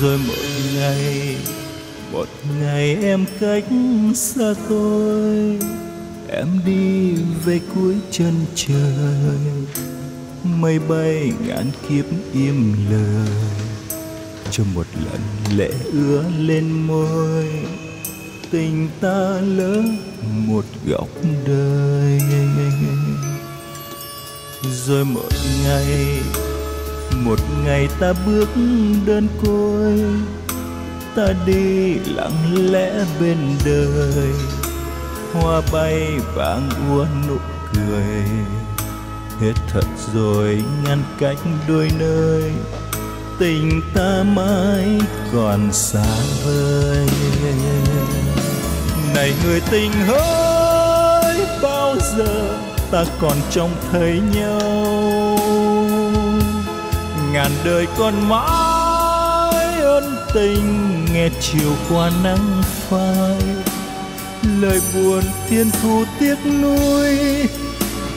rồi một ngày một ngày em cách xa tôi. Em đi về cuối chân trời. Mây bay ngàn kiếp im lời cho một lần lệ ứa lên môi. Tình ta lỡ một góc đời. Rồi một ngày một ngày ta bước đơn côi, ta đi lặng lẽ bên đời, hoa bay vàng úa nụ cười. Hết thật rồi ngăn cách đôi nơi, tình ta mãi còn xa vời. Này người tình hỡi bao giờ ta còn trông thấy nhau? Ngàn đời còn mãi ân tình, nghe chiều qua nắng phai. Lời buồn thiên thu tiếc nuối,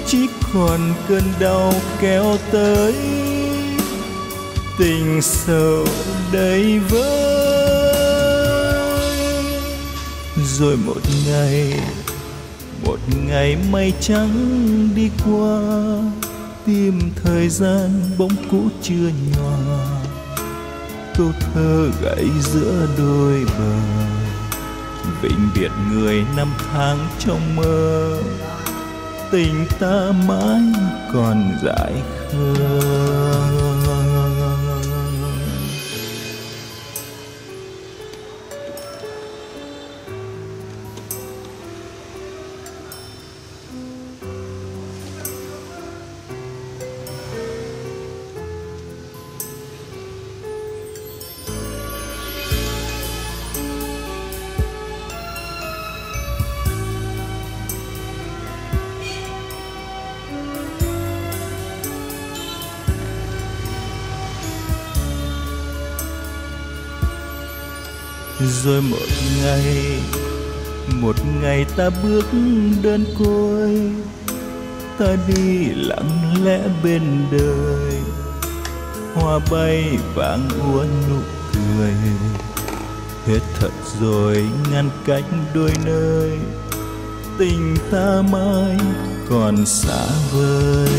chỉ còn cơn đau kéo tới. Tình sầu đầy vơi, rồi một ngày một ngày mây trắng đi qua tim thời gian bỗng cũ chưa nhòa câu thơ gãy giữa đôi bờ, vĩnh biệt người năm tháng trong mơ. Tình ta mãi còn dại khờ. Rồi một ngày một ngày ta bước đơn côi ta đi lặng lẽ bên đời. Hoa bay vàng úa nụ cười, hết thật rồi ngăn cách đôi nơi. Tình ta mãi còn xa vời.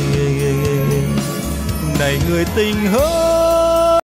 Này người tình hỡi